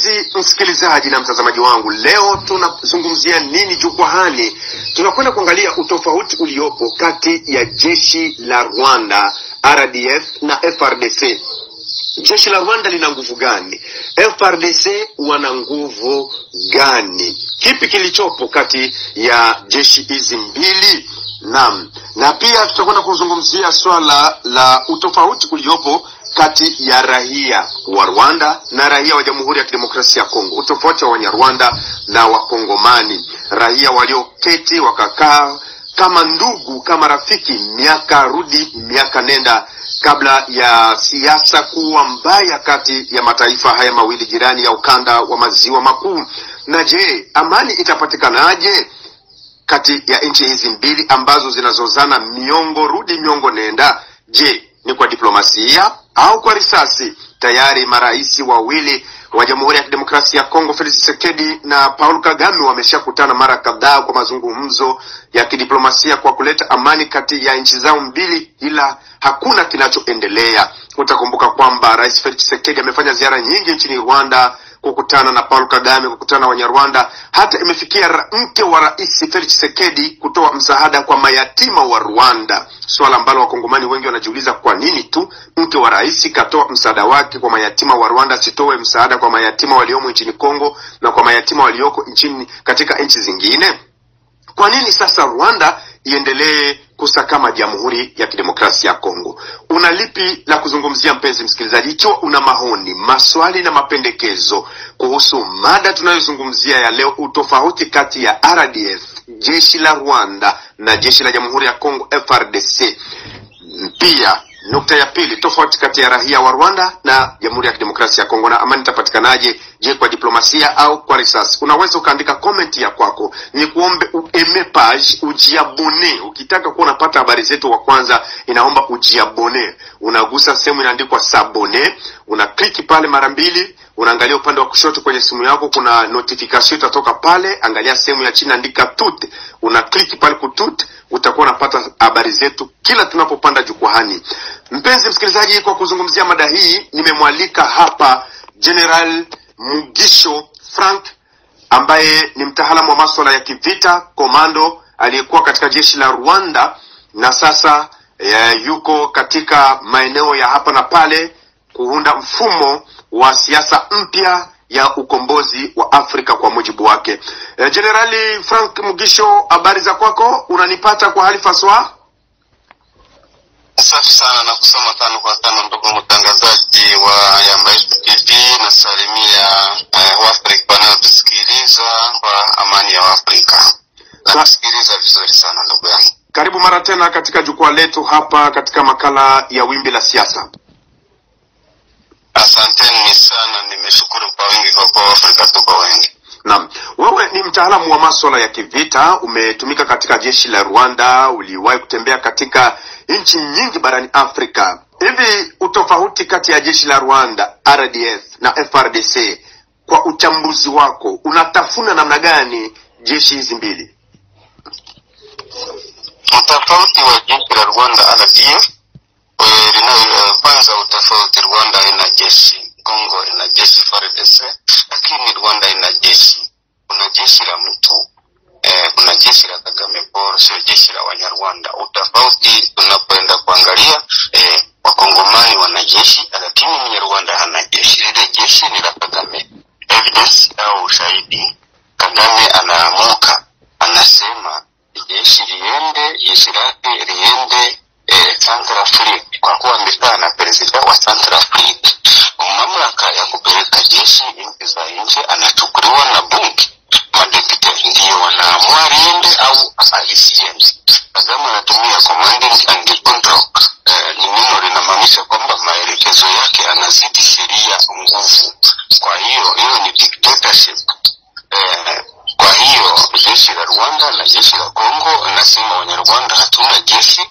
Mpenzi msikilizaji na mtazamaji wangu, leo tunazungumzia nini jukwaani? Tunakwenda kuangalia utofauti uliopo kati ya jeshi la Rwanda RDF na FRDC. Jeshi la Rwanda lina nguvu gani? FRDC wana nguvu gani? Kipi kilichopo kati ya jeshi hizi mbili? Naam, na pia tutakwenda kuzungumzia swala la utofauti uliopo kati ya raia wa Rwanda na raia wa Jamhuri ya Kidemokrasia ya Kongo, utofauti wa Wanyarwanda na Wakongomani, raia walioketi wakakaa kama ndugu, kama rafiki, miaka rudi miaka nenda, kabla ya siasa kuwa mbaya kati ya mataifa haya mawili jirani ya ukanda wa maziwa makuu. Na je, amani itapatikanaje kati ya nchi hizi mbili ambazo zinazozana miongo rudi miongo nenda? Je, ni kwa diplomasia au kwa risasi? Tayari marais wawili wa Jamhuri ya Kidemokrasia ya Kongo Felix Tshisekedi na Paul Kagame wameshakutana mara kadhaa kwa mazungumzo ya kidiplomasia kwa kuleta amani kati ya nchi zao mbili, ila hakuna kinachoendelea. Utakumbuka kwamba Rais Felix Tshisekedi amefanya ziara nyingi nchini Rwanda kukutana na Paul Kagame, kukutana na Wanyarwanda. Hata imefikia mke wa rais Felix Tshisekedi kutoa msaada kwa mayatima wa Rwanda, swala ambalo wakongomani wengi wanajiuliza kwa nini tu mke wa rais katoa msaada wake kwa mayatima wa Rwanda, sitoe msaada kwa mayatima waliomo nchini Kongo na kwa mayatima walioko nchini katika nchi zingine. Kwa nini sasa Rwanda iendelee kusakama Jamhuri ya Kidemokrasia ya Kongo? Una lipi la kuzungumzia, mpenzi msikilizaji? Ikiwa una maoni, maswali na mapendekezo kuhusu mada tunayozungumzia ya leo, utofauti kati ya RDF, jeshi la Rwanda na jeshi la Jamhuri ya Kongo FRDC, pia nukta ya pili, tofauti kati ya raia wa Rwanda na Jamhuri ya Kidemokrasia ya Kongo, na amani itapatikanaje? Je, kwa diplomasia au kwa risasi? Unaweza ukaandika comment ya kwako. Ni kuombe ueme page, ujiabone. Ukitaka kuwa unapata habari zetu wa kwanza, inaomba ujiabone. Unagusa sehemu inaandikwa sabone, una kliki pale mara mbili, unaangalia upande wa kushoto kwenye simu yako, kuna notification itatoka pale. Angalia sehemu ya chini, andika tut, una click pale kutut, utakuwa unapata habari zetu kila tunapopanda jukwani. Mpenzi msikilizaji, kwa kuzungumzia mada hii nimemwalika hapa General Mugisho Frank ambaye ni mtaalamu wa maswala ya kivita, komando aliyekuwa katika jeshi la Rwanda na sasa ya yuko katika maeneo ya hapa na pale kuunda mfumo wa siasa mpya ya ukombozi wa Afrika kwa mujibu wake. E, Generali Frank Mugisho, habari za kwako? Unanipata kwa hali faswa? Safi sana na kusema tano kwa tano, ndugu mtangazaji wa Yamba Yetu TV, na salimia eh, Waafrika wanaotusikiliza kwa amani ya Afrika. Nakusikiliza vizuri sana ndugu yangu. Karibu mara tena katika jukwaa letu hapa katika makala ya Wimbi la Siasa. Asanteni sana, nimeshukuru kwa wingi kwa kuwa Waafrika tuko wengi. Naam, wewe ni mtaalamu wa maswala ya kivita, umetumika katika jeshi la Rwanda, uliwahi kutembea katika nchi nyingi barani Afrika. Hivi utofauti kati ya jeshi la Rwanda RDF na FRDC, kwa uchambuzi wako, unatafuna namna gani jeshi hizi mbili? Utofauti wa jeshi la Rwanda RDF kwanza, utofauti Rwanda ina jeshi, Kongo ina jeshi FARDC, lakini Rwanda ina jeshi. Kuna jeshi la mtu eh, kuna jeshi la Kagame Paul, sio jeshi la Wanyarwanda. Utofauti tunapoenda kuangalia eh, wakongomani wana jeshi, lakini Mnyarwanda hana jeshi. Lile jeshi ni la Kagame. Evidence au ushahidi, Kagame anaamuka anasema jeshi liende, jeshi lake liende eh, Centrafrique kwa kuwa amekaa na president wa Centrafrique. Mamlaka ya kupeleka jeshi nchi za nje anachukuliwa na bunge, madepute ndio wanaamua liende au lisiende. Kagame anatumia commanding and control. Eh, ni neno linamaanisha kwamba maelekezo yake anazidi sheria nguvu. Kwa hiyo hiyo ni dictatorship. Eh, kwa hiyo jeshi la Rwanda na jeshi la Kongo, nasema Wanyarwanda hatuna jeshi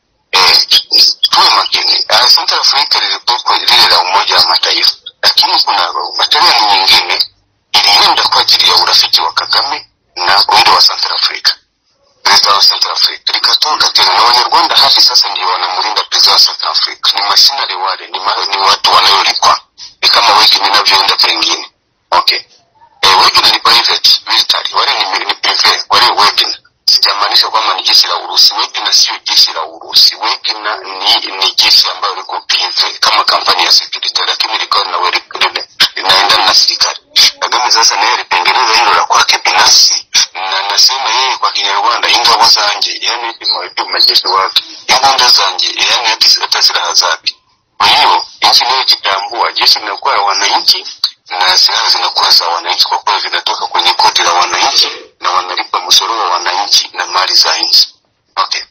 eh, tuwe makini Asante Afrika lilikuwepo lile la Umoja wa Mataifa, lakini kuna material nyingine ilienda kwa ajili ya urafiki wa Kagame na wendo wa Central Africa president wa Central Africa likatoka tena, na Wanyarwanda hadi sasa ndio wanamlinda president wa Central Africa. Ni mashinari wale, ni, ma, ni watu wanayolipwa, ni kama wiki ninavyoenda pengine. Okay, eh, Wagner ni private military, wale ni, ni privé, wale Wagner sijamaanisha kwamba ni jeshi la Urusi. Wagner sio jeshi la Urusi. Wagner ni, ni jeshi ambayo liko privé kama kampani ya security, lakini liko na linaendana na serikali. Kagame sasa naye alitengeneza hilo la kwake binafsi, na nasema yeye kwa Kinyarwanda, ingabo zanje, yani majeshi wake, imbunda zanje, yani hata silaha zake. Kwa hiyo nchi inayojitambua, jeshi linakuwa la wananchi na silaha zinakuwa za wananchi, kwa kuwa vinatoka kwenye koti la wananchi na wanalipa msoro wa wananchi na mali za nchi. Okay,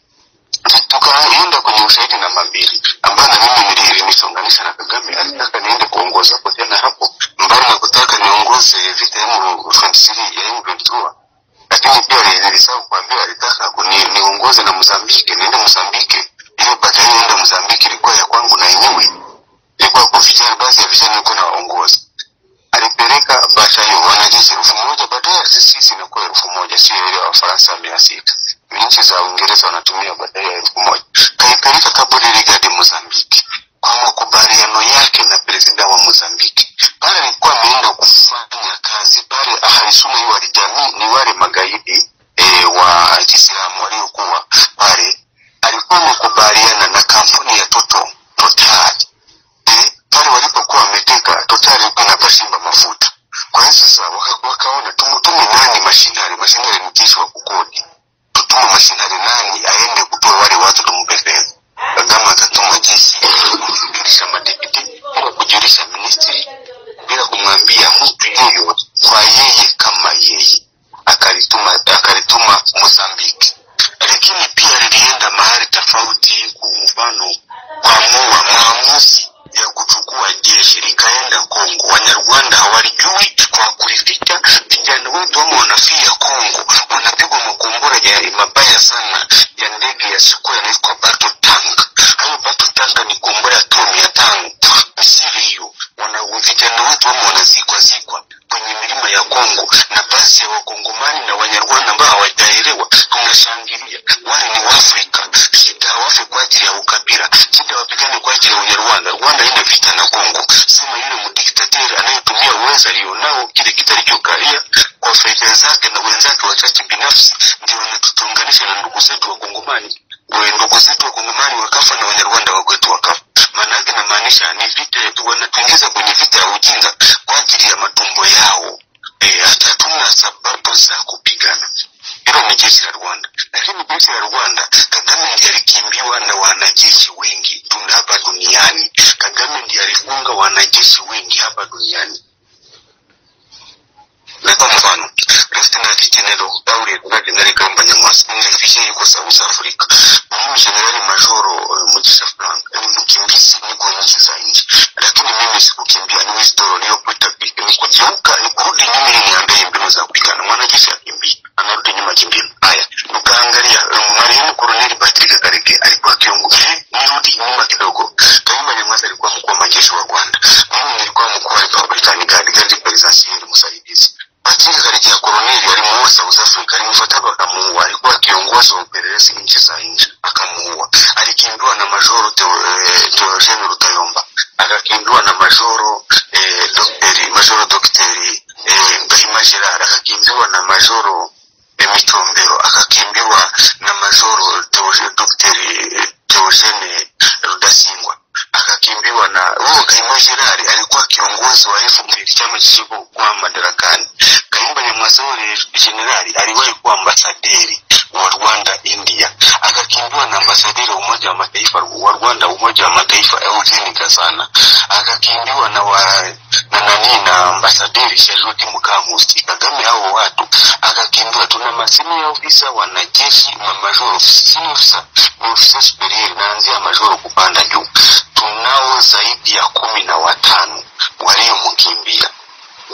tukaenda kwenye ushahidi namba mbili ambayo na mimi nilichonganisha na Kagame. Alitaka niende kuongoza hapo tena hapo, mbali na kutaka niongoze vita yangu M23 ya M23, lakini pia nilisahau kuambia alitaka niongoze na Mozambiki, niende Mozambiki. Ile batalioni ya Mozambiki ilikuwa ya kwangu na yenyewe ilikuwa kwa vijana, baadhi ya vijana nilikuwa nawaongoza alipeleka batalioni wanajeshi elfu moja baadaye sisi inakuwa elfu moja sio ile ya Wafaransa mia sita nchi za Uingereza wanatumia baadaye elfu moja kaipeleka Cabo Delgado Mozambiki kwa makubaliano yake na presida wa Mozambiki. Pale alikuwa ameenda kufanya kazi pale. Ahli Sunna wal Jamii ni wale magaidi e, wa Kiislamu waliokuwa pale. Alikuwa amekubaliana na kampuni ya Toto Total pale walipokuwa wameteka totali ilikuwa inapashimba mafuta. Kwa hiyo sasa waka, wakaona tumtume nani mashinani, mashinani ni jeshi wa kukodi, tutume mashinani nani aende kutoa wale watu tumpeleze. Kagame akatuma jeshi kujulisha madepite bila kujulisha ministri bila kumwambia mtu yeyote, kwa yeye kama yeye akalituma akalituma Mozambiki, lakini pia lilienda mahali tofauti. Kwa mfano, kwa mua maamuzi ya kuchukua jeshi likaenda Kongo. Wanyarwanda hawalijui kwa kulifika, vijana wetu wamo wanafia Kongo, wanapigwa makombora ya mabaya sana ya ndege ya siku yanaitwa battle tank. Hayo battle tank ni kombora ya tu ya tano misiri hiyo, vijana watu wamo wanazikwa zikwa kwenye milima ya Kongo, na basi ya wakongomani na wanyarwanda ambao hawajaelewa tunashangilia. Wale ni Waafrika, shida wafe kwa ajili ya ukabila, shida wapigane kwa ajili ya Unyarwanda. Rwanda ina vita na Kongo, sema yule mdiktateri anayetumia uwezo alionao, kile kitu alichokalia kwa faida zake na wenzake wachache binafsi, ndio wanatutunganisha na ndugu zetu Wakongomani. Ndugu zetu Wakongomani wakafa na Wanyarwanda wakwetu wakafa. Maana yake namaanisha ni vita, wanatuingiza kwenye vita ya ujinga kwa ajili ya matumbo yao. E, hatuna sababu za kupigana. Hilo ni jeshi la Rwanda, lakini jeshi la Rwanda, Kagame ndiye alikimbiwa na wanajeshi wengi tuna hapa duniani. Kagame ndiye alifunga wanajeshi wengi hapa duniani. Na kwa mfano Lieutenant General au na General Kamba Nyamwasa mngefikia yuko South Africa. Mimi General Majoro uh, Mugisha Frank ni mkimbizi, niko nchi za nje, lakini mimi sikukimbia, ni wisdom iliyopita piki, ni kugeuka, ni kurudi nyuma ni niambie mbinu za kupigana. Mwanajeshi akimbia anarudi nyuma kimbinu. Haya, tukaangalia marehemu Colonel Patrick Kareke alikuwa kiongozi. Nirudi nyuma kidogo. Kayumba Nyamwasa alikuwa mkuu wa majeshi wa Rwanda, mimi nilikuwa mkuu wa Republican Guard, Guard Presidential msaidizi Patrick karejea Koloneli alimuua South Africa, alimfuata akamuua. Alikuwa kiongozi wa upelelezi nchi za nje, akamuua. Alikindua na Majoro Theogene Rutayomba, akakimbiwa na Majoro eh, Daktari Majoro dokteri eh, akakimbiwa na Majoro eh, Michombero, akakimbiwa na Majoro Daktari Theogene Rudasingwa akakimbiwa na Kaima alikuwa kiongozi wa FPR chama kilichokuwa madarakani. Kayumba Nyamwasa yule jenerali aliwahi kuwa ambasaderi wa Rwanda India, akakimbiwa na ambasaderi wa Umoja wa Mataifa wa Rwanda Umoja wa Mataifa Eugene Gasana, akakimbiwa na wa, na nani na ambasaderi Charlotte Mukamusi. Kagame hao watu akakimbiwa. Tuna masini ya ofisa wanajeshi na majoro ofisa ofisa superior naanzia majoro kupanda juu tunao zaidi ya kumi na watano waliomkimbia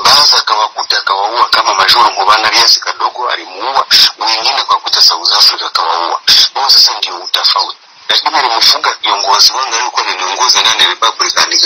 baza akawakuta akawaua kama majoro mubana riasi kadogo alimuua mwingine kuta south africa akawaua. Huo sasa ndio utofauti lakini alimfunga kiongozi wangu aliyekuwa niliongoza nani? Republican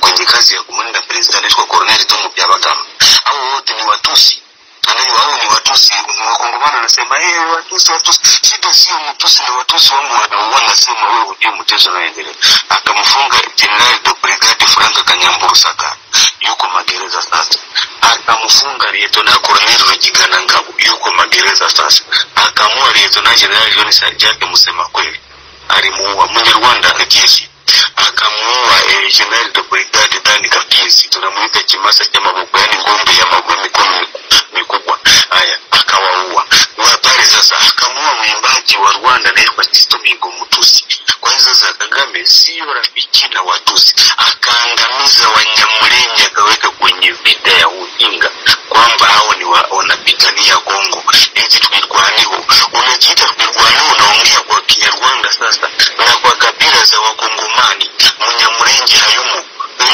kwenye kazi ya kumlinda president alikuwa Colonel Tom Byabagamba hao wote ni watusi anayo hao ni watusi wakongomana anasema eh watusi watusi. Shida sio mtusi ni watusi wangu wanauana nasema wewe ujue mchezo unaendelea akamfunga General de Brigade Frank Kanyamburu Saka yuko magereza sasa. Akamfunga Lieutenant Colonel Rujigana Ngabo yuko magereza sasa. Akamua Lieutenant General John Sajake Musema kweli. Alimuua. Munyarwanda jeshi. Akamuua eh, General de Brigade Dani Kapiesi. Tunamuita kimasa cha maboko yani ngombe ya magome mikono mikubwa haya akawaua. Habari sasa. Akamua mwimbaji wa Rwanda anaitwa kizito mingo mtusi kwa hiyo sasa Kagame siyo rafiki na Watusi akaangamiza Wanyamulenge akaweka kwenye vita ya uhinga kwamba hao ni wa, wanapigania Kongo. Eti tukikwaniho unajiita tukirwaniho unaongea kwa Kinyarwanda sasa na kwa kabila za Wakongomani. Munyamulenge hayumo.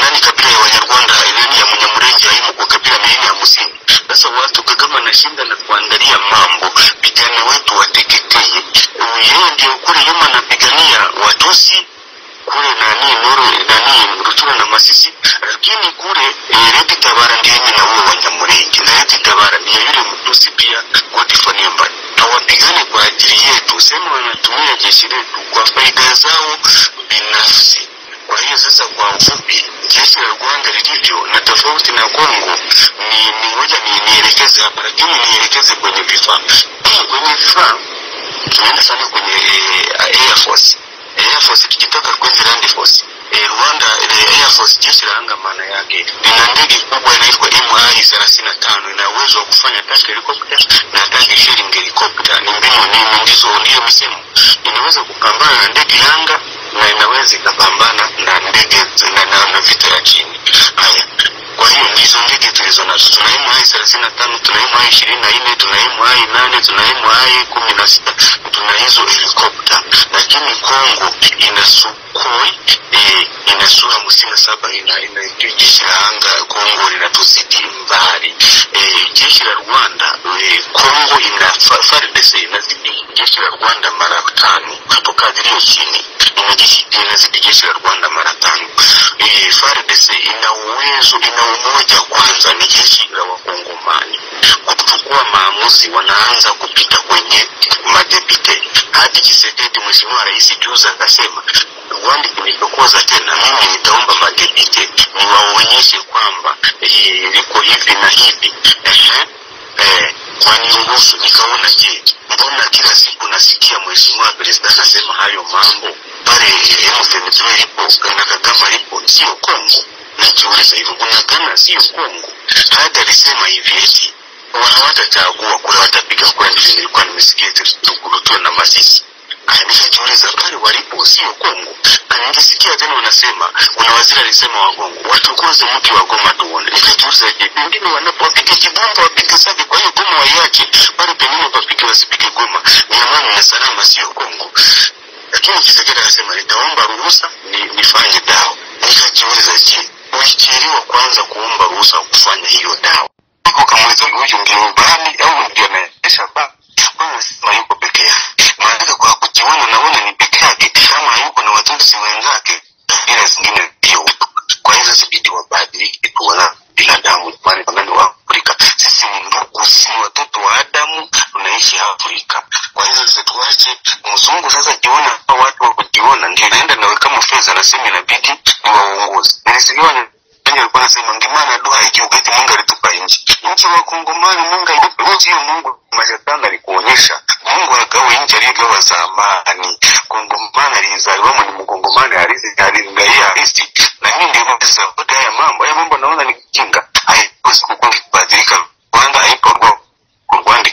Nani kabila ya Wanyarwanda? Nani ya Munyamulenge hayumo kwa kabila sasa Kagame na kuangalia mambo vijana wetu wateketee yeye ndio kule nyuma anapigania Watusi kule nani Nuru nani Rutuna na Masisi, lakini kule eh, Leti Tabara ndio yeye na wao Wanyamulenge na Leti Tabara ni yule Mtusi pia Godfrey na wapigane kwa ajili yetu, sema wanatumia jeshi letu kwa faida zao binafsi. Kwa hiyo sasa, kwa ufupi, jeshi ya Rwanda lilivyo na tofauti na Kongo. Ni ngoja ni nielekeze hapa, lakini nielekeze kwenye vifaa. Kwenye vifaa tunaenda sana kwenye eh, Air Force. Air Force tukitoka kwenye Land Force. Eh, Rwanda ile Air Force jeshi la anga maana yake lina ndege kubwa inaitwa MI 35 ina uwezo wa kufanya attack helicopter na attack sharing helicopter. Ni mbinu ni ndizo ndio msemo, inaweza kupambana na ndege anga na inaweza ikapambana na ndege na, lakini. Haya, kwa hiyo ndizo ndege tulizo nazo. Tuna MI thelathini na tano, tuna MI ishirini na nne, tuna MI nane, tuna MI kumi na sita, tuna hizo helikopta. Lakini Kongo ina Sukhoi eh, ina Su hamsini na saba, ina ina jeshi la anga Kongo linatuzidi mbali. Eh, jeshi la Rwanda eh, Kongo ina FARDC inazidi jeshi la Rwanda mara tano, hapo kadirio chini ina jeshi la Rwanda mara tano. E, FARDC ina uwezo, ina umoja kwanza, ni jeshi la Wakongomani kuchukua maamuzi, wanaanza kupita kwenye madepite. Hadi Tshisekedi, mheshimiwa rais juzi akasema Rwanda imechokoza tena, mimi nitaomba madepite niwaonyeshe kwamba eh, liko hivi na hivi eh. Nikaona je, mbona kila siku nasikia mheshimiwa president anasema hayo mambo pale M23 lipo na Kagame lipo, sio Kongo. Najiuliza hivyo, Bunagana sio Kongo. Hata alisema hivi eti hawatachagua kule, watapiga kura. Nilikuwa nimesikia Ruto na Masisi. Nikajiuliza pale walipo sio Kongo. Na ningesikia tena wanasema, kuna waziri alisema Wagongo watukuze mji wa Goma tuone. Nikajiuliza, pengine wanapopiga kibumba wapige sabi kwa hiyo Goma waiache pale, pengine wapige wasipige Goma, ni amani na salama, sio Kongo. Lakini Tshisekedi anasema nitaomba ruhusa ni, nifanye dawa. Nikajiuliza, je, ulichelewa kwanza kuomba ruhusa kufanya hiyo dawa? Niko kamuuliza huyu ndio bani au ndio anaendesha ba anasema yuko peke yake. Maana kwa kujiona naona ni peke yake, kama yuko na watusi wenzake, bila zingine ndio. Kwa hiyo sasa bidi wabadilike, tuona binadamu kwani wa Afrika, sisi ni ndugu, si watoto wa Adamu, tunaishi Afrika. Kwa hiyo sasa tuache mzungu sasa kama watu wakujiona ndio naenda naweka kama fedha, nasema inabidi niwaongoze. Nilisikia ni Yaani alikuwa anasema ngimana dua hiyo eti Mungu alitupa nchi. Nchi wa Kongomani Mungu alitupa nchi hiyo Mungu majatanga alikuonyesha. Mungu agawa nchi aliyogawa zamani. Kongomani alizaliwamo ni mkongomani alizi alingaia halisi. Na mimi ndio yote haya mambo. Haya mambo naona ni kijinga. Haiwezi kukuwa kubadilika. Rwanda haipo Rwanda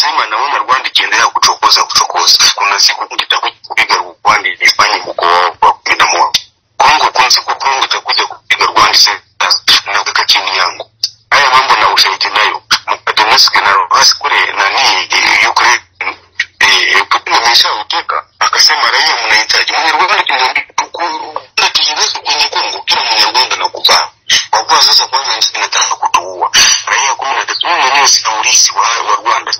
tunasema na mama Rwanda ikiendelea kuchokoza kuchokoza, kuna siku itakuja kupiga Rwanda ifanye huko wa kumi na Kongo, kuna siku Kongo itakuja kupiga Rwanda. Sasa na kaka chini yangu. Haya mambo na ushahidi nayo. Donetsk na Luhansk kule nani Ukraine, eh, eh Putin ameshaotoka akasema, raia mnahitaji. Mwenye Rwanda kimwambia tujiweze kwenye Kongo, kila mwenye Rwanda na kuvaa. Kwa kuwa sasa kwanza nchi inataka kutuua. Raia kumi na tatu. Mimi mwenyewe sina ulisi wa Rwanda.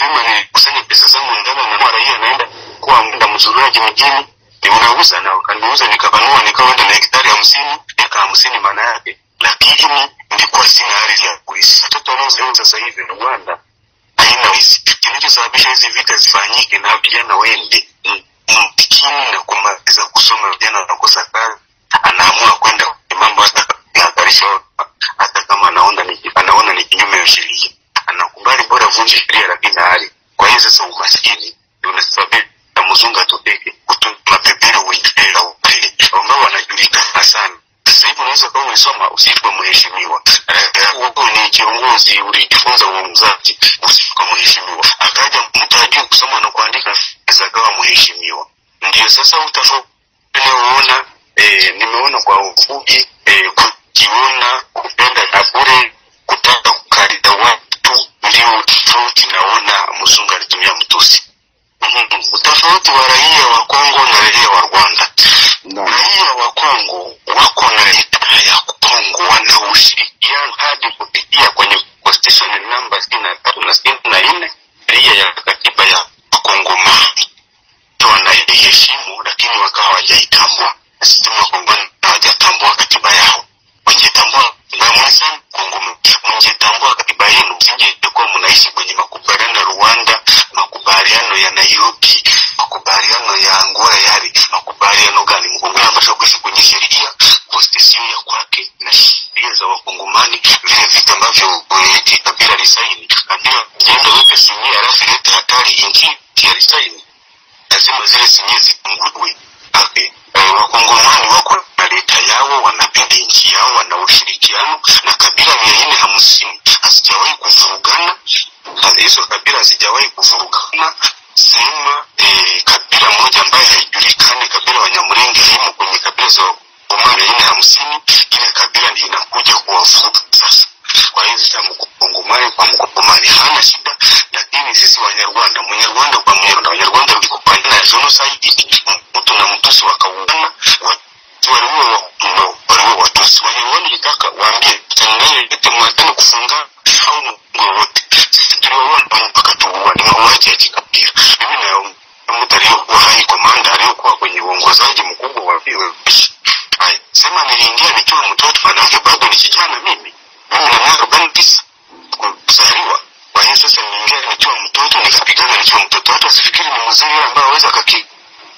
Nasema nilikusanya pesa zangu ndani na raia naenda kuwa mda mzuriaji mjini. Ninauza na wakaniuza nikapanua nikaenda na hektari hamsini miaka hamsini maana yake, lakini nilikuwa sina ardhi ya kuishi. Watoto wanaozaliwa sasa hivi Rwanda haina wizi. Kinachosababisha hizi vita zifanyike na vijana wende mtikini na kumaliza kusoma, vijana wanakosa kazi, anaamua kwenda mambo hata kuhatarisha hata kama anaona ni anaona ni kinyume ya sheria, anakubali bora vunje sheria, lakini hali kwa hiyo sasa umaskini ndio unasababisha mzungu atopeke kutoka pepero wengine upele ambao wanajulikana sana. Sasa hivi unaweza kama umesoma usiitwe mheshimiwa, wewe ni kiongozi, ulijifunza uongozaji, usiitwe mheshimiwa. Akaja mtu ajue kusoma na kuandika, akawa mheshimiwa. Ndio sasa utafanya uona Eh, nimeona kwa ufupi eh, kujiona kupenda na bure kutaka kukarida watu ndio tofauti. Naona alitumia mtusi. Utofauti wa raia wa Kongo na raia wa Rwanda. Raia wa Kongo wako na ridhaa ya Kongo, wana ushirikiano hadi kupitia kwenye constitution namba sitini na tatu na sitini na nne alafu ilete hatari nchini ya lisaini, lazima zile zenyewe zipunguliwe. Wakongomani wako na yao, wanapenda nchi yao, wana ushirikiano na kabila mia nne hamsini hazijawahi kuvurugana. Hizo kabila hazijawahi kuvurugana. Sema eh, kabila moja ambayo haijulikani, kabila Wanyamulenge haimo kwenye kabila za Wakongomani mia nne hamsini. Ile kabila ndio inakuja kuwavuruga sasa. Kwa hiyo sasa Mkongomani kwa Mkongomani hana shida, lakini sisi Wanyarwanda, Mnyarwanda kwa Mnyarwanda, Wanyarwanda walikopania ya genocide, mtu na mtusi wakauana, waliua waliua watusi. Wanyarwanda ilitaka waambie Tanzania yote mwadhani kufunga au mgongo wote, sisi tuliwaona mpaka tuua, ni mauaji ya kikabila. Mimi na mtu aliyokuwa hai komanda aliyokuwa kwenye uongozaji mkubwa wa. Haya, sema niliingia nikiwa mtoto, manake bado ni kijana mimi na miaka arobaini tisa kuzaliwa. Kwa hiyo sasa niingia nikiwa mtoto, nikapigana nikiwa mtoto. watu wasifikiri ni mzee yule ambaye aweza kaki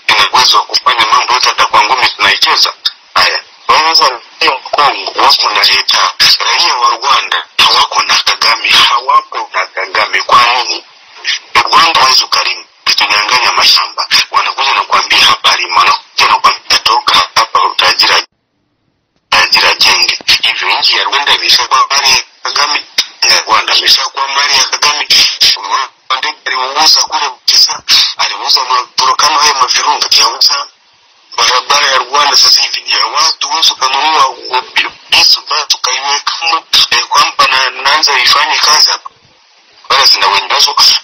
ina uwezo wa kufanya mambo yote, hata kwa ngumi tunaicheza. Haya, sasa raia Kongo wako na leta, raia wa Rwanda hawako na Kagame, hawapo na Kagame. Kwa nini? Rwanda hawezi ukarimu kutunyang'anya mashamba, wanakuja na kuambia habari, wanakuja na kuambia toka hapa, utajira jenge. Hivyo nchi ya Rwanda imeshakuwa mali ya Kagame, ya Rwanda imeshakuwa mali ya Kagame. Aliuza kule Butisa, aliuza kama haya mavirunga, kiauza barabara ya Rwanda sasa hivi ni ya watu, huwezi ukanunua visu basi ukaiweka eh, kwamba na naanza ifanye kazi hapa bara zina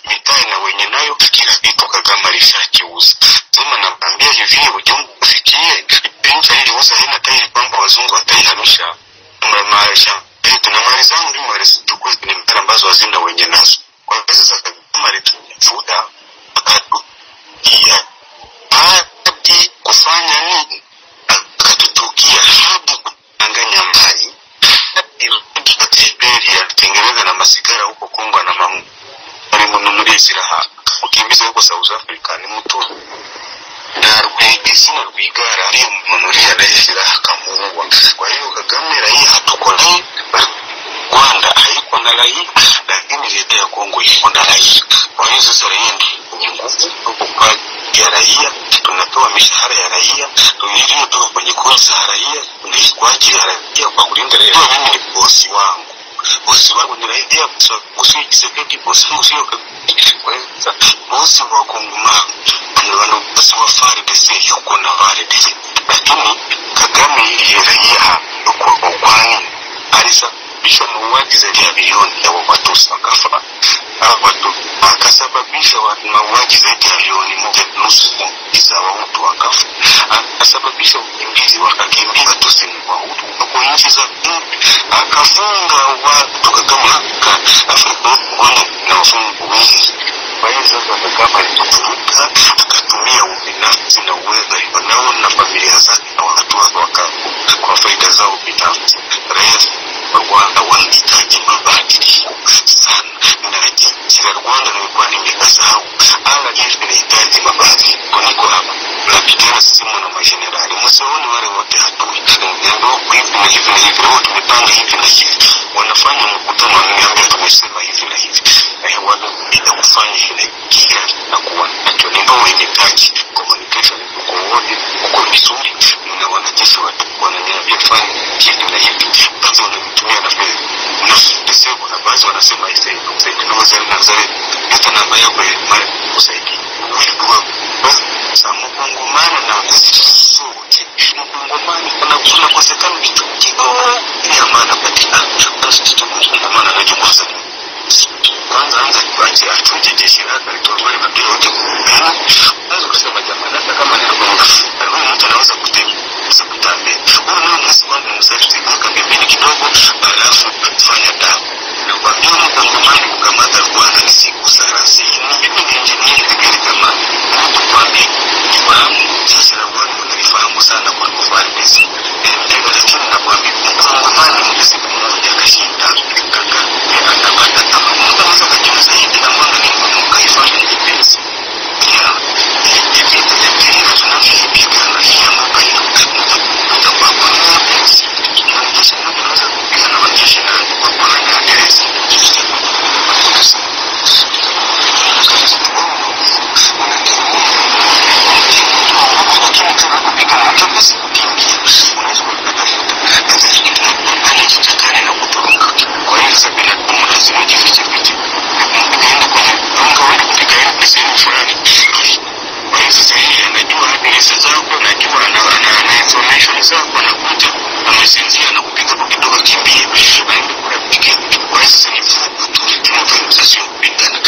mitaa na wenye nayo kila kitu Kagame alishakiuza. Sema nakwambia hivi, ujumbe ufikie nchi iliuza haina tairi kwamba wazungu wataihamisha maisha yetu na mali zangu ndio walizichukua ni mali ambazo hazina wenye nazo. Kwa hiyo sasa Kagame alitufuda akatukia hadi kufanya nini? Akatutukia hadi kudanganya mali Liberia alitengeneza na masigara huko Kongo na mamu. Alimnunulia silaha ukimbiza huko South Africa ni mtu na Rwigisi na Rwigara aliyemnunulia na silaha kamuua. Kwa hiyo Kagame raia hatuko Rwanda haiko na raia, lakini leta ya Kongo iko na raia. Kwa hiyo sasa raia ndio nguvu kwa ya raia, tunapewa mishahara ya raia, iliyotoka kwenye kodi za raia, tunaishi kwa ajili ya raia, kwa kulinda raia. Mimi ni bosi wangu bose baboneraho ibyago gusa igisebe bose bose bakamweza bose bakunguma abantu bose ba faridese yuko na faridese lakini kagame yerayiha uko ukwani arisa kwani alisababisha mauaji zaidi ya milioni ya Watusi wakafa, watu akasababisha mauaji zaidi ya milioni moja nusu za Wahutu wakafa, akasababisha ukimbizi wakakimbia Watusi na Wahutu huko nchi za akafunga watu kama. Kwa akatumia ubinafsi na uwezo alionao na familia zake na watu wake kwa faida zao binafsi. Rwanda wanahitaji mabadiliko sana, na jeshi Rwanda nilikuwa limekasahau. Anga jeshi linahitaji mabadiliko. Niko hapa. Napigana simu na majenerali, msione wale wote hatui. Ndio hivi na hivi na hivi, leo tumepanga hivi na hivi, wanafanya mkutano, wananiambia tumesema hivi na hivi, eh, kufanya ile kile na kuwa. Nacho ndio inahitaji communication. Uko wote uko vizuri, na wanajeshi watu wananiambia fanya hivi na hivi, kazi wanatumia na vile nasema na baadhi wanasema hata namba yako ya mara kusaidi sasa mkongomani na sote. Mkongomani unakosekana kitu kidogo ili maana patikana basi mkongomani na kwanza kwanza anza kuache achuje jeshi lake unaweza kusema jamani hata kama ni mtu anaweza kutembea Usipitane ule msimamo mzuri, weka pembeni kidogo, alafu fanya dawa. Nakwambia mkongomani kukamata Rwanda ni siku sana. Si mimi ni engineer lakini kama mtu kwambie kifahamu jeshi la Rwanda unalifahamu sana kwa kufanisi ndio, lakini nakwambia mkongomani mtu siku moja kaka. Ana ana information zako anakuja amesinzia na kupiga kwa kidogo kimbia aende kule kupiga kwa hiyo sasa ni vugu tu tunafanya sio kupigana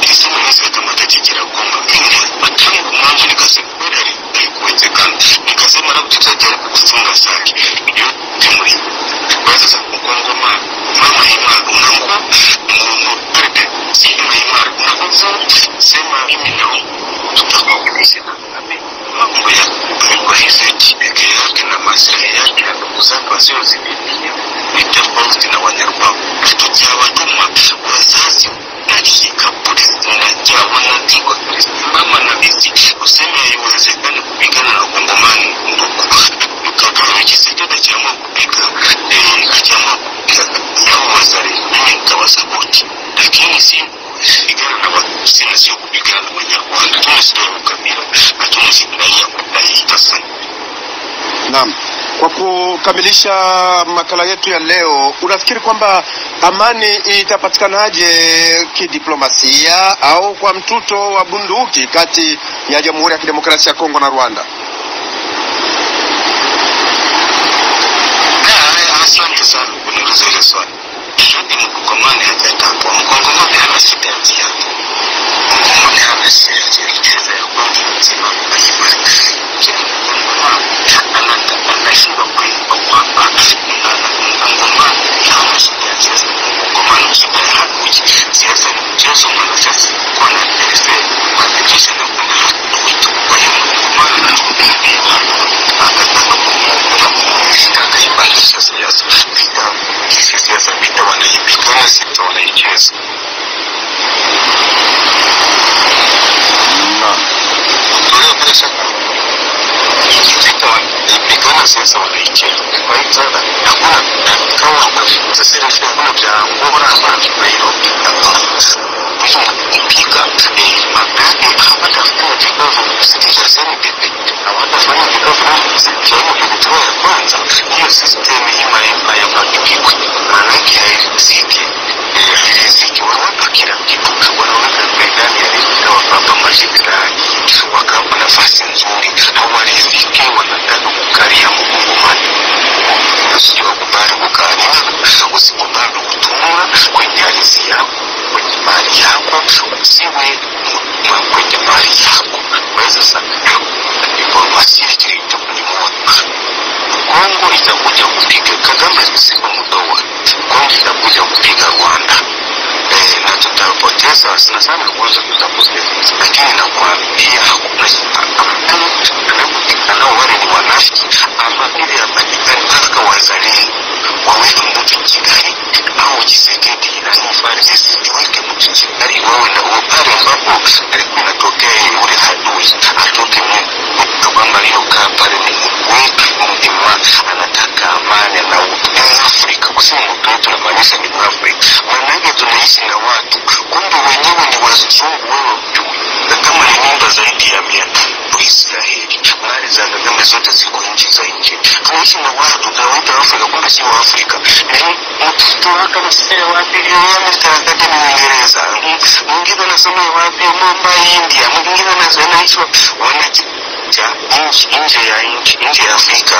nilisema naweza kukamata jiji la Goma vingi tangu mwanzo nikasema kweli haikuwezekana nikasema labda tutajaribu kufunga saki yote mlima kwa sasa mkongoma mama imara una nguvu ardhi sima imara una nguvu sema mimi naomba tutakuwakilisha na nami mambo ya president peke yake na maslahi yake na ndugu zake wasiozimilia ni tofauti na wanyarwanda Hatujawatuma wazazi polisi zinajaa wanapigwa. Simama na bisi kusema haiwezekani kupigana na Kongomani ndugu kagame akiamua kupiga. Eh, kupiga. Yao wazari mimi nitawasapoti lakini si na sio kupigana ukabila kudai Naam. Kwa kukamilisha makala yetu ya leo, unafikiri kwamba amani itapatikanaje kidiplomasia au kwa mtuto wa bunduki kati ya Jamhuri ya Kidemokrasia ya Kongo na Rwanda? Ah, asante sana kuniuliza hilo swali rudi mkongomani hajatambua mkongomani hana shida ya ziada mkongomani hana shida ya ziada ya nzima mzima anashindwa kuipa kwamba mkongomani hana shida ya siasa mkongomani shida ya siasa ni mchezo na kuna hatui kwa mkongomani wanaipigana sita wanaicheza Naam. Ndio bila shaka vita wanaipigana siasa wanaicheza kwa hiyo sasa hakuna kama sasa hivi hakuna vya ngora ambayo Nairobi mtu kupiga mabegi hawatafuta vikao vya kusikilizeni pepe nzuri hawa riziki wanataka kukaria mgongomani usije wakubali kukaria usikubali kutumwa kwenye ardhi yako kwenye mali yako usiwe mwa kwenye mali yako kwa hiyo sasa diplomasia moto Kongo itakuja kupiga Kagame siku mdogo, Kongo itakuja kupiga Rwanda na tattara tesas na samun gwazo da kusa lakini na kuambia hakuna mtu anaowarewa nafsi ama vile ya mpaka wazalii. Wawetu mtu jigani au jisekedi nani farisi iweke mtu nchigani wawe na pale ambapo alikuwa inatokea yule hadui atoke mtu kwamba aliyokaa pale ni wetu mlima anataka amani na Afrika kusema mtu wetu namaanisha ni Afrika. Maanake tunaishi na watu. Kumbe wenyewe ni wazungu wewe mjui, na kama ni nyumba zaidi ya mia. tatu Israeli habari za Kagame zote ziko nchi za nje tunaishi na watu tunawaita Afrika kumbe sio Afrika. Mtoto wake anasomea wapi? Amestarakati ni Uingereza? Mwingine anasema wapi? Mumbai India. Mwingine anaishwa wanajicha nje ya nchi nje ya Afrika.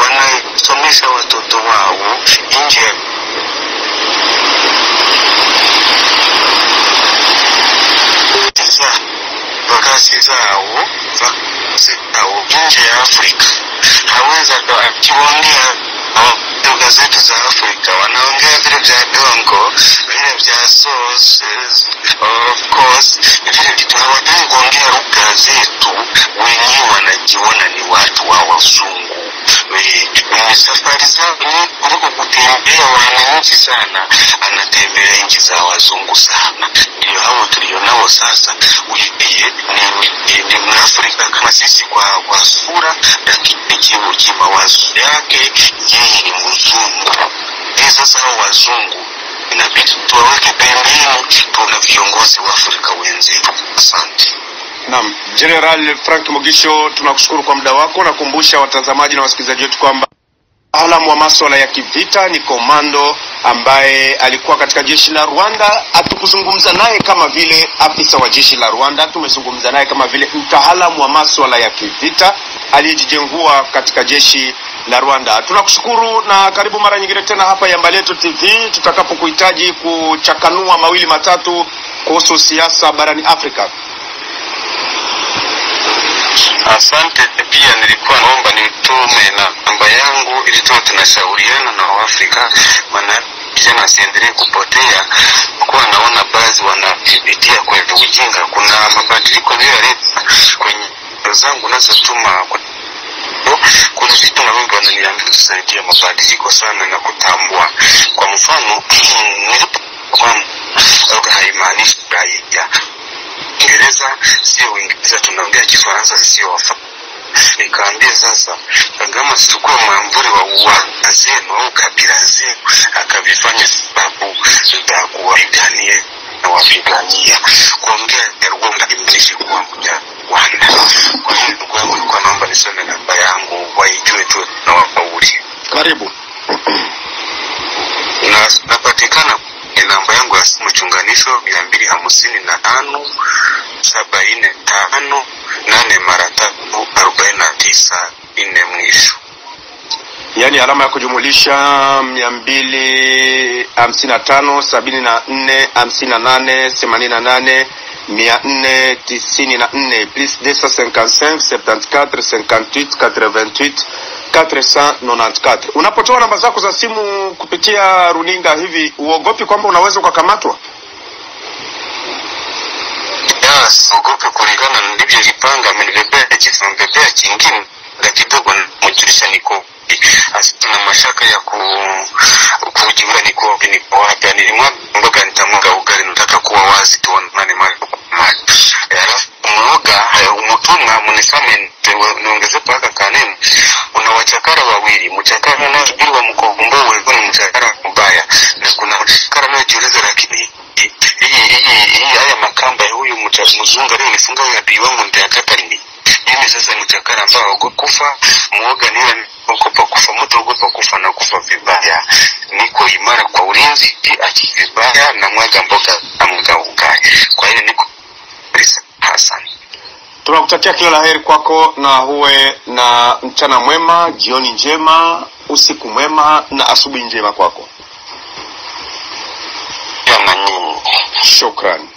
Wanasomesha watoto wao nje za kazi zao zao nje ya Afrika hawezi akiongea lugha zetu za Afrika. Wanaongea vile vya dongo vile vya sources of course vile vitu hawataki kuongea lugha zetu. Wenyewe wanajiona ni watu wa wazungu. Safari zao kuliko kutembea wananchi sana anatembelea nchi za wazungu sana. Ndio hao tulionao sasa. Uipie ni, ni mwafrika kama sisi kwa kwa sura lakini kimawazo yake yeye ni mzungu hii sasa hao wazungu inabidi tuwaweke pembeni tuna viongozi wa afrika wenzetu asante Naam, General Frank Mugisho, tunakushukuru kwa muda wako. Nakumbusha watazamaji na wasikilizaji wetu kwamba mtaalamu wa maswala ya kivita ni komando ambaye alikuwa katika jeshi la Rwanda. Hatukuzungumza naye kama vile afisa wa jeshi la Rwanda, tumezungumza naye kama vile mtaalamu wa maswala ya kivita aliyejijengua katika jeshi la Rwanda. Tunakushukuru na karibu mara nyingine tena hapa Yambaletu TV tutakapokuhitaji kuchakanua mawili matatu kuhusu siasa barani Afrika. Asante. Pia nilikuwa naomba nitume na namba yangu ili tuwe tunashauriana na Waafrika, maana kijana asiendelee kupotea, kuwa naona baadhi wanapitia kwenye ujinga. Kuna mabadiliko niliyoyaleta kwenye zangu nazotuma kwa kuna vitu na wengi wananiambia tusaidia mabadiliko sana na kutambua. Kwa mfano kwamba lugha haimaanishi raia Ingereza sio Uingereza, tunaongea Kifaransa sio wafa. Nikaambia sasa, kama situkua mwamvuri wa uwanga zenu au kabila zenu, akavifanya sababu za kuwapigania na wapigania kuongea imeishi kuwa mja Rwanda. Kwa hiyo ndugu yangu, nilikuwa naomba nisome namba yangu waijue tu na wapauli. Karibu. Na napatikana ni namba yangu ya simu chunganisho mia mbili hamsini na tano sabaine tano nane mara tatu arobaini na tisa nne mwisho yaani alama ya kujumulisha mia mbili hamsini na tano sabini na nne hamsini na nane themanini na nane mia nne tisini na nne plus deux cent cinquante cinq septante quatre cinquante huit quatre vingt huit 494 unapotoa namba zako za simu kupitia runinga hivi uogopi kwamba unaweza ukakamatwa? Siogopi kulingana na nilivyolipanga amenibebea amebebea kingine na kidogo niko asina mashaka ya ku kujua niko niko wapi mboga nitamwaga ugali nataka kuwa wazi tuonane umutumwa munisame niongeze paka kanem una wachakara wawili mchakara na ili wa mkombo ulikuwa ni mchakara mbaya. Na kuna mchakara unaojiuliza lakini hii haya makamba ya huyu mzungu nifunga huyu adui wangu nitayakata lini? Mimi sasa ni mchakara ambao ogopa kufa muoga niwe ogopa kufa mtu ogopa kufa na kufa vibaya. Niko imara kwa ulinzi achi vibaya na mwaga mboga na mwaga kwa hiyo niko Hassan tunakutakia kila la heri kwako na huwe na mchana mwema jioni njema usiku mwema na asubuhi njema kwako. Shukran